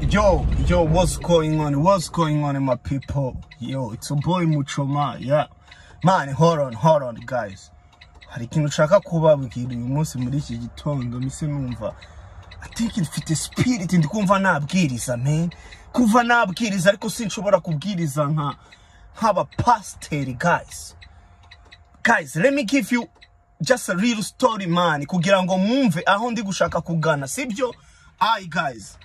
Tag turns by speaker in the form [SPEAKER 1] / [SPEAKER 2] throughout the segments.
[SPEAKER 1] Yo, yo, what's going on? What's going on, my people? Yo, it's a boy Muchoma, yeah. Man, hold on, hold on, guys. Hari ikintu nshaka kubabwira uyu munsi muri iki gitondo mise numva I think mfite spirit ndi kumva nabwiriza man kuva nabwiriza ariko sinshobora kubwiriza nka nk'abapasiteri guys guys let me give you just a real story man kugira ngo mwumve aho ndi gushaka kugana sibyo ayi guys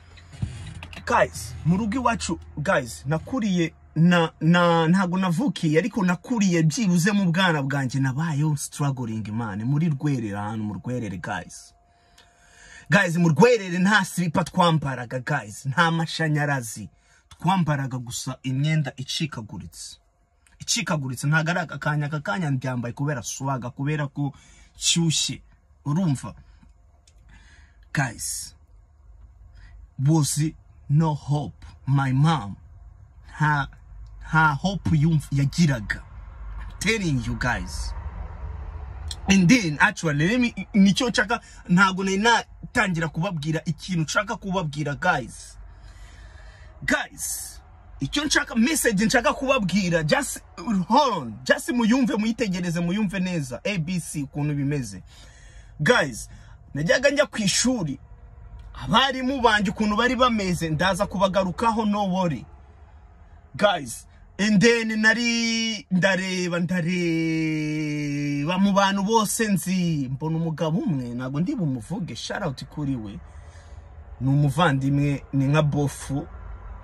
[SPEAKER 1] guys mu iwacu guys nakuriye na na ntago navukiye ariko nakuriye byibuze mu bwana bwanjye nabayeho struggling man muri rwerere ahantu mu rwerere guys. Guys mu rwerere nta silipa twambaraga guys. Nta mashanyarazi. Twambaraga gusa imyenda icikaguritse. Icikaguritse. Ntago ari aka kanya aka kanya ndyambaye kubera swaga kubera ko nshyushye. Urumva? Guys was no hope. My mom nta nta hope yagiraga telling you guys. And then actually let me ni cyo nshaka ntabwo nari natangira kubabwira ikintu nshaka kubabwira guys. Guys icyo nshaka message nshaka kubabwira just hold on just muyumve muyitegereze muyumve neza. Abc ukuntu bimeze. Guys najyaga njya ku ishuri. Abarimu banjye ukuntu bari bameze ndaza kubagarukaho no worry. Guys and then nari ndareba ndareba mu bantu bose nzi. Mbona umugabo umwe ntabwo ndi bumuvuge shout kuri we. Ni umuvandimwe ni nka bofu.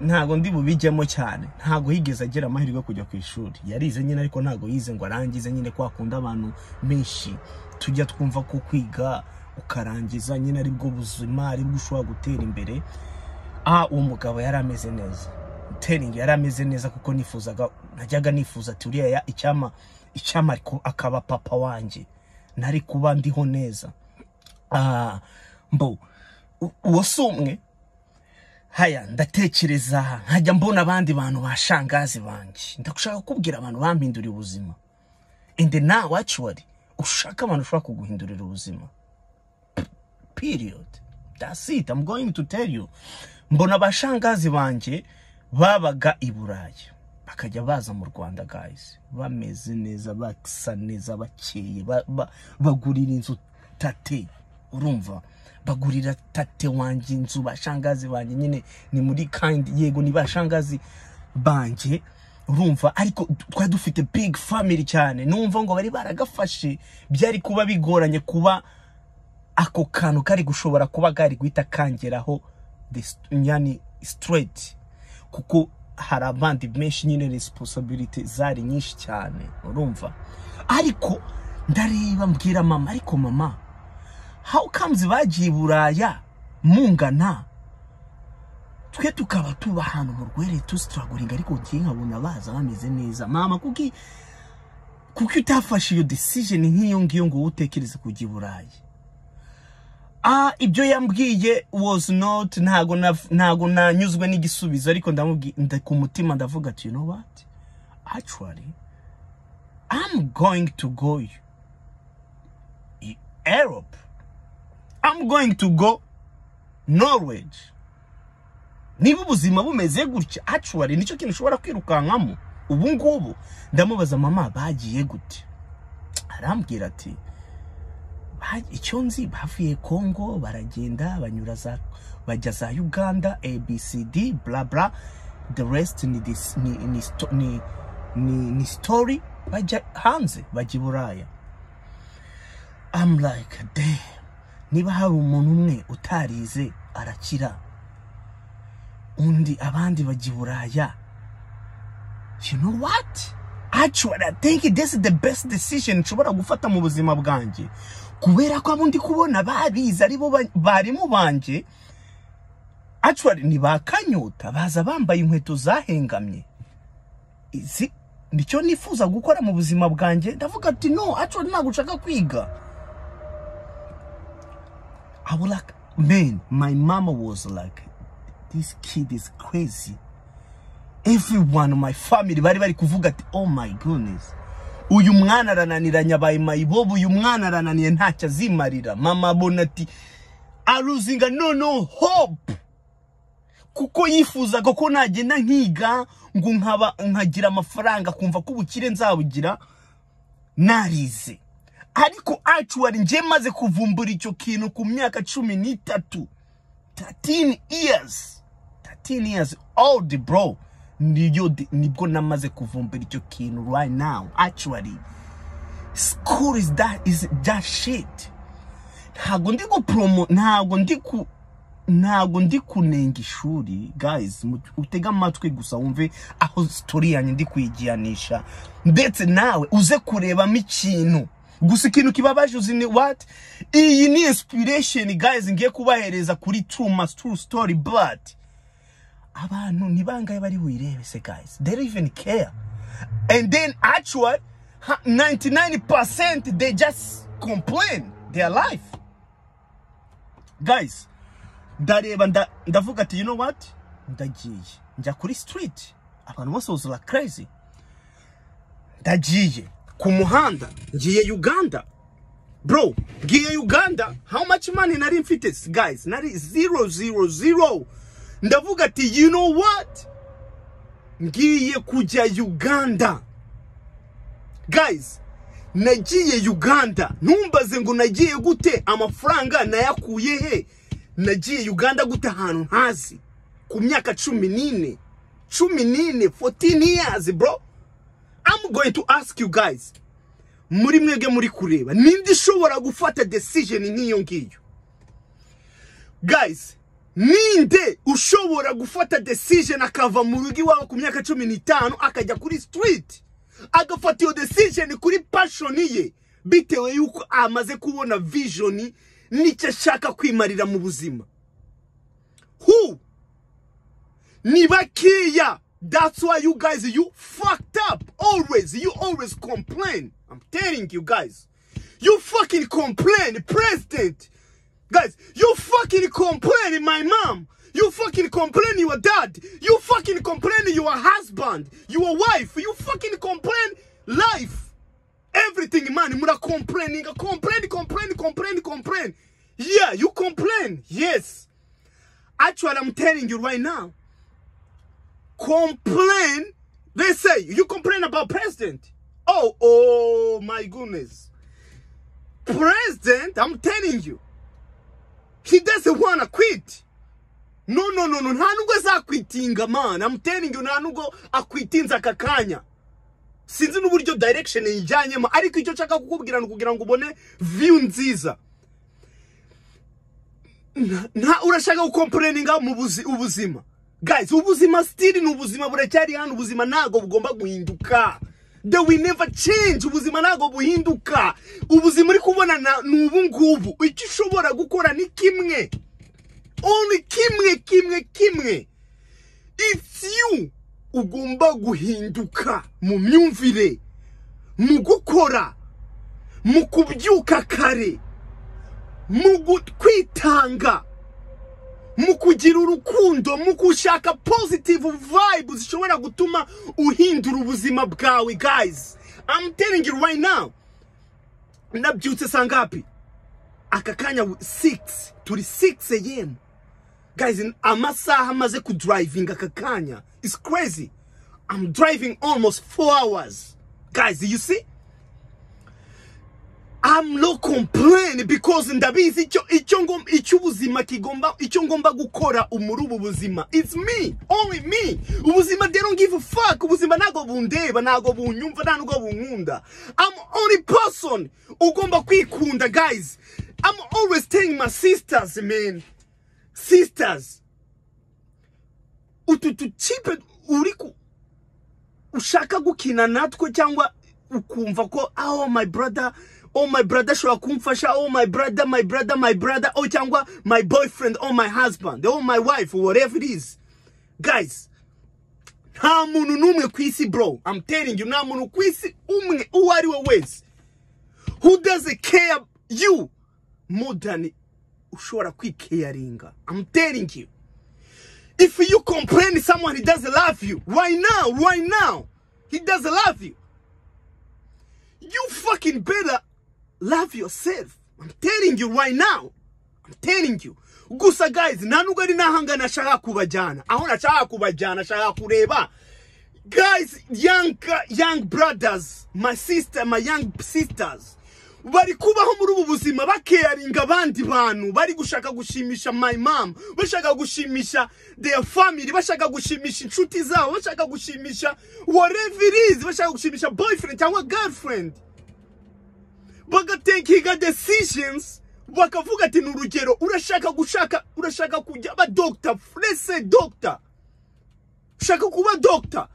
[SPEAKER 1] Ntabwo ndi bubijyemo cyane. Ntabwo yigeze agira amahirwe kujya ku ishuri. Yarize nyine ariko ntabwo yize ngo arangize nyine ko akunda abantu benshi. Tujya twumva ko kwiga. Ukarangiza nyine ari bwo buzima ari bwo ushobora gutera imbere. Aha uwo mugabo yari ameze neza. Teringi yari ameze neza kuko nifuzaga najyaga nifuza ati uriya icyama icyama akaba papa wanjye. Nari kuba ndiho neza. Mbo uwo si umwe? Haya ndatekereza nkajya mbona abandi bantu ba shangazi banjye. Ndagushaka kukubwira abantu bampinduriye ubuzima. And now actually ushaka abantu ushobora kuguhindurira ubuzima. Period. That's it. I'm going to tell you. Mbona abashangazi banjye babaga i burayi. Bakajya baza mu rwanda guys. Bameze neza basa neza bakeye ba- ba- bagurira inzu tate. Urumva? Bagurira tate wanjye inzu bashangazi banjye nyine ni muri kandi yego ni bashangazi banjye urumva? Ariko twari dufite big family cyane. Numva ngo bari baragafashe byari kuba bigoranye kuba ako kantu kari gushobora kuba kari guhita kangeraho nyani straight kuko hari abandi benshi nyine responsibility zari nyinshi cyane urumva? Ariko ndareba mbwira mama ariko mama how comes bagiye i buraya mungana? Twe tukaba tuba ahantu mu rwere tustraguringa ariko ngiye nkabona baza bameze neza. Mama kuki utafashe iyo decision nk'iyo ngiyo ngo wowe utekereze kujya i burayi ah ibyo yambwiye was not ntago ntago nanyuzwe n'igisubizo ariko ndamubwi nda ku mutima ndavuga ati you know what? Actually i'm going to go europe. I'm going to go norway. Niba ubuzima bumeze gutya actually ni cyo kintu ushobora kwirukankamo. Ubu ngubu ndamubaza mama bagiye gute? Arambwira ati "Ba- icyo nzi bavuye congo baragenda banyura za bajya za uganda abcd bla the rest ni, dis, ni, ni, ni, ni, ni story. Bajya hanze bajya i buraya. I'm like damn. Niba hari umuntu umwe utarize arakira. Undi abandi bajya i buraya. You know what? Actually i think this is the best decision. Nshobora gufata mu buzima bwanjye. Kubera ko abo ndi kubona barize ari bo ba- barimu banjye actually ni ba kanyota baza bambaye inkweto zahengamye. Izi ni cyo nifuza gukora mu buzima bwanjye? Ndavuga ati no actually ntabwo nshaka kwiga. I was like, man, my mama was like, this kid is crazy. Everyone my family bari bari kuvuga ati, oh my goodness. Uyu mwana arananiranye abaye mayibobo, uyu mwana arananiye ntacyo azimarira. Mama abona ati, aruzinga no no hope. kuko yifuzaga ko nagenda nkiga ngo nkaba nkagira amafaranga kumva ko ubukire nzabugira narize ariko actually njye maze kuvumbura icyo kintu ku myaka cumi n'itatu 13 years 13 years old bro niyo ni bwo namaze kuvumbura icyo kintu right now actually. School is that is that shit. Ntabwo ndi gupromo ntabwo ndi ku ntabwo ndi kunenga ishuri guys utega amatwi gusa wumve aho story yanjye ndi kuyigianisha ndetse nawe uze kurebamo ikintu. Gusa ikintu kibabaje uzi ni what? Iyi ni inspiration guys ngiye kubahereza kuri true must true story but abantu ni bangahe bari buyirebe se guys? They don't even care. And then actually 99% they just complain their life. Guys ndareba ndavuga ati you know what? Ndagiye. Njya kuri street. Abantu bose buzura crazy. Ndagiye ku muhanda. Ngiye uganda. Bro ngiye uganda. How much money nari mfite? Guys nari zero zero zero. Ndavuga ati you know what? Ngiye kujya uganda. Guys nagiye uganda. Ntumbaze ngo nagiye gute? Amafaranga nayakuye he? Nagiye uganda gute? Ahantu ntazi. Ku myaka cumi n'ine. Cumi n'ine 14 years bro. I'm going to ask you guys muri mwebwe muri kureba ninde ushobora gufata decision nk'iyo ngiyo? Guys ninde ushobora gufata decision akava mu rugo wawe ku myaka cumi n'itanu akajya kuri street? Agafata iyo decision kuri passion ye bitewe yuko amaze kubona vision n'icyo ashaka kwimarira mu buzima. Who? Ni bakeya. That's why you guys you fucked up always. You always complain. I'm telling you guys. You fucking complain president guys you fucking complaining my mom. You fucking complaining your dad. You fucking complaining your husband your wife. You fucking complain life. Everything man mura complaining complain complain complain complain. Yeah you complain yes. Actually i'm telling you right now. Complain they say you complain about president. Oh oh my goodness. President i'm telling you he doesn't want to quit. No no no no. Nta nubwo azakwitinga man. I'm telling you nta nubwo akwitinze aka kanya. Sinzi n'uburyo direction yijyanyemo. Ariko icyo nshaka kukubwira ni kugira ngo ubone view nziza. Nta urashaka gukomporeninga mu ubuzima? Guys ubuzima still ni ubuzima buracyari hano. Ubuzima ntabwo bugomba guhinduka. The we never change ubuzima ntabwo buhinduka. Ubuzima uri kubona ni ubu ngubu icyo ushobora gukora ni kimwe. Only kimwe kimwe kimwe. It's you ugomba guhinduka mu myumvire mu gukora mu kubyuka kare mu kwitanga mu kugira urukundo positive vibe zishobora gutuma uhindura ubuzima bwawe guys. I'm telling you right now. Nabyutse saa ngapi? Aka kanya 6 turi 6 am guys amasaha amaze kudrivinga aka kanya. It's crazy. I'm driving almost 4 hours. Guys you see I'm no complain because ndabizi icyo icyo ngomba icyo ubuzima kigomba icyo ngomba gukora muri ubu buzima. It's me only me. Ubuzima they don't give a fuck. Ubuzima ntago bundeba ntago bunyumva ntago bunkunda. I'm only person ugomba kwikunda guys. I'm always telling my sisters man. Sisters. Utu tucipe uri ushaka gukina natwe cyangwa ukumva ko oh my brother oh my brother ashobora kumfasha oh my brother my brother my brother oh cyangwa my boyfriend oh my husband oh my wife whatever it is. Guys nta muntu n'umwe ku isi bro. I'm telling you nta muntu ku isi umwe uwo ari we wese. Who doesn't care you more than ushobora kwikeyaringa i'm telling you. If you complain someone he doesn't love you. Right now? Right now? He doesn't love you you fucking better love yourself. I'm telling you right now. I'm telling you. Gusa guys nta nubwo ari n'ahanga nashaka kubajyana aho nashaka kubajyana nashaka kureba. Guys young young brothers my sister my young sisters bari kubaho muri ubu buzima bakeyaringa abandi bantu. Bari gushaka gushimisha my mom bashaka gushimisha their family bashaka gushimisha inshuti zabo bashaka gushimisha whatever it is bashaka gushimisha boyfriend cyangwa girlfriend. Bagatekinga decisions bakavuga ati ni urugero urashaka gushaka urashaka kujya aba let's say doctor. Ushaka kuba doctor.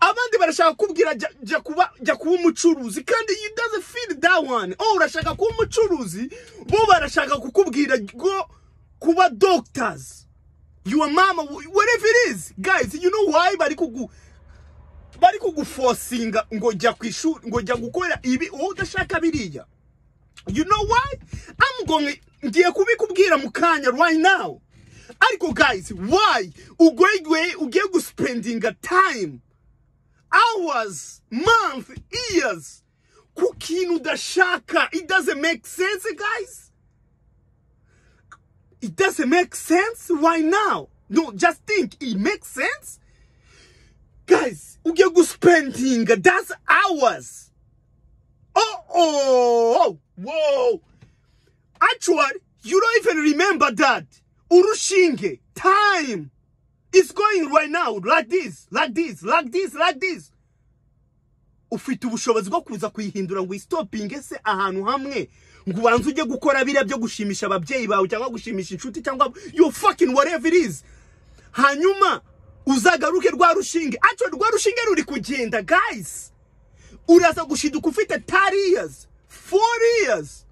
[SPEAKER 1] Abandi barashaka kubwira jya kuba jya kuba umucuruzi kandi you doesn't feel that one. Oh urashaka kuba umucuruzi? Bo barashaka kukubwira go kuba doctors. Your mama whatever it is. Guys you know why bari kugu bari kugufosinga ngo jya ku ishuri ngo jya gukora ibi? Wowe udashaka biriya. You know why? I'm going ngiye kubikubwira mu kanya right now. Ariko guys why? Ugoye ugiye guspendinga time. Hours month years. Ku kintu udashaka it doesn't make sense guys. It doesn't make sense why now. No just think it makes sense? Guys ugiye guspendinga that's hours. Oh, oh oh whoa. Actually you don't even remember that. Urushinge time it's going right now like this like this like this like this. Ufite ubushobozi bwo kuza kuyihindura ngo uyistopinge se ahantu hamwe ngo ubanze ujye gukora biriya byo gushimisha ababyeyi bawe cyangwa gushimisha inshuti cyangwa you fucking whatever it is. Hanyuma uzagaruke rwa rushinge. Actually rwa rushinge ruri kugenda guys. Uraza gushiduka ufite 30 years 4 years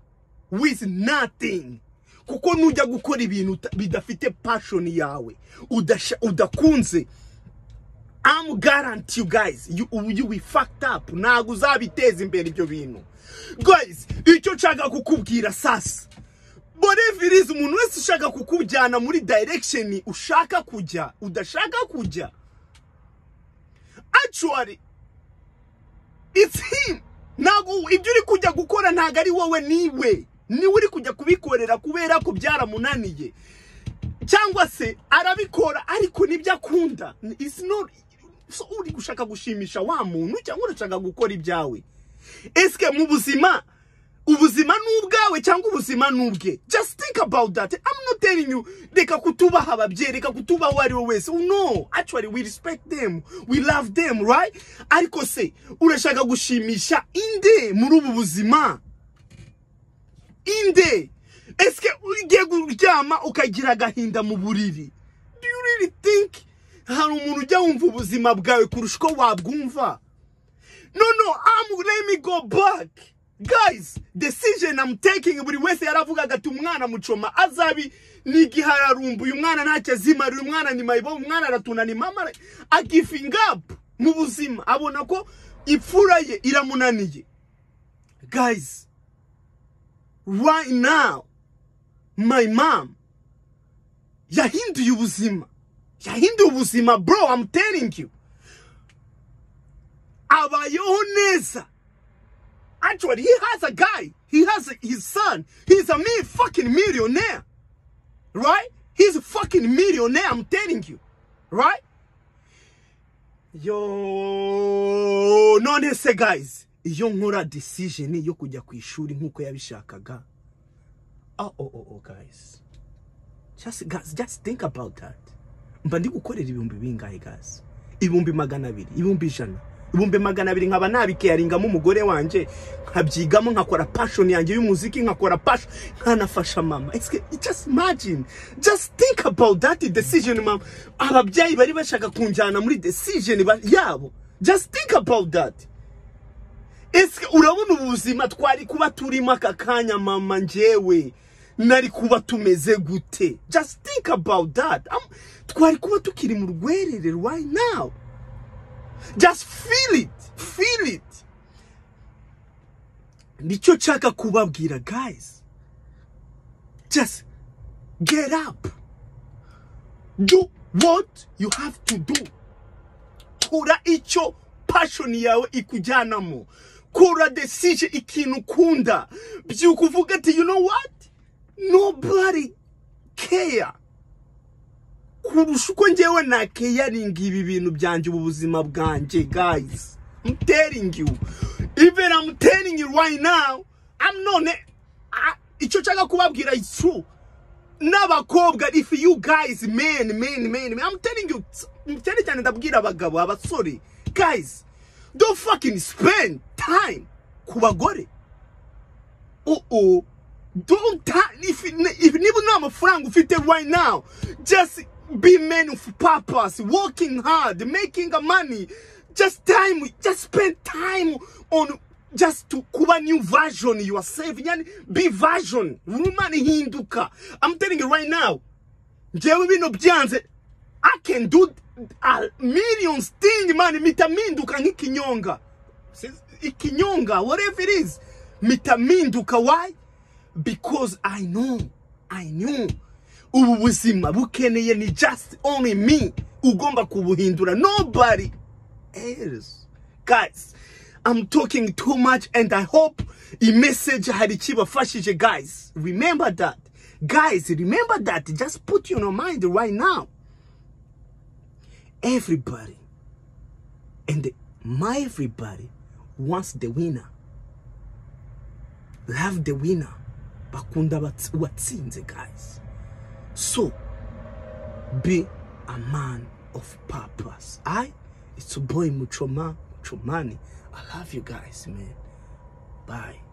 [SPEAKER 1] with nothing. Kuko nujya gukora ibintu bidafite passion yawe. Udakunze. I'm guarantee you guys you, you will fucked up. Ntabwo uzabiteza imbere ibyo bintu. Guys icyo nshaka kukubwira sasa is umuntu wese ushaka kukujyana muri direction ushaka kujya udashaka kujya actually it's him. Ntabwo ibyo uri kujya gukora ntabwo ari wowe ni we ni we uri kujya kubikorera kubera ko byaramunaniye. Cyangwa se arabikora ariko ni byo akunda. Uri gushaka gushimisha wa muntu cyangwa urashaka gukora ibyawe? Esike mu buzima ubuzima ni ubwawe cyangwa ubuzima ni ubwe? Just think about that. I'm not telling you reka kutubaha ababyeyi reka kutubaha uwo ari we wese. No. Actually we respect them. We love them right? Ariko se urashaka gushimisha inde muri ubu buzima? Inde. Esike ugiye kuryama ukagira agahinda mu buriri. Do you really think hari umuntu ujya wumva ubuzima bwawe kurusha uko wabwumva? No no I'm, let me go back. Guys decision I'm taking buri wese yaravugaga ati umwana mucoma azabi ni igihararumbu uyu mwana ntacyo azimara uyu mwana ni mayibo umwana aratunana imama agifing up mu buzima. Abona ko imfura ye iramunaniye. Guys right now my mom yahinduye ubuzima yahinduye ubuzima bro I'm telling you. Abayeho neza actually he has a guy. He has a, his son. He's a me fucking millionaire. Right? He's a fucking millionaire I'm telling you. Right? Yo none se guys iyo nkora decision yo kujya ku ishuri nk'uko yabishakaga. Oh oh oh, oh guys. Just guys just think about that. Mba ndi gukorera ibihumbi bingahe guys? Ibihumbi magana abiri ibihumbi ijana. Ibihumbi magana abiri nkaba nabikeyaringamo umugore wanjye nkabyigamo nkakora passion yanjye y'umuziki nkakora passion nkanafasha mama. Just imagine. Just think about that decision mama. Ababyeyi bari bashaka kunjyana muri decision yabo. Just think about that. Ese urabona ubuzima twari kuba turimo aka kanya mama njyewe. Nari kuba tumeze gute? Just think about that. Twari kuba tukiri mu rwerere right now. Just feel it feel it. Nicyo nshaka kubabwira guys. Just get up. Do what you have to do. Kora icyo passion yawe ikujyanamo. Kora decision ikintu ukunda. Byuka uvuga ati you know what? Nobody keya kurusha uko ngewe na keyaringa ibi bintu byanjye ubu buzima bwanjye guys. I'm telling you. Even I'm telling you right now I'm not I- icyo nshaka kubabwira is true. N'abakobwa if you guys men men men, I'm telling you cyane cyane ndabwira abagabo abasore guys don't fucking spend time. Ku oh oh don't if, if niba nta mafaranga ufite right now just be men of purpose working hard making money. Just time just spend time on just to kuba new version yourself yani be version. Woman hinduka. I'm telling you right now. Njyewe bino i can do millions thing man mpita mpinduka nk'ikinyonga ikinyonga whatever it is mpita mpinduka why? Because i know i knew. Ubu buzima bukeneye ni just only me. Ugomba kubuhindura. Nobody else. Guys i'm talking too much and i hope i message had hari kibafashije guys. Remember that. Guys remember that. Just put you your mind right now everybody. And my everybody wants the winner. Love the winner. Bakunda uwatsinze guys. So be a man of purpose. I it's a boy muchoma muchomani. I love you guys man. Bye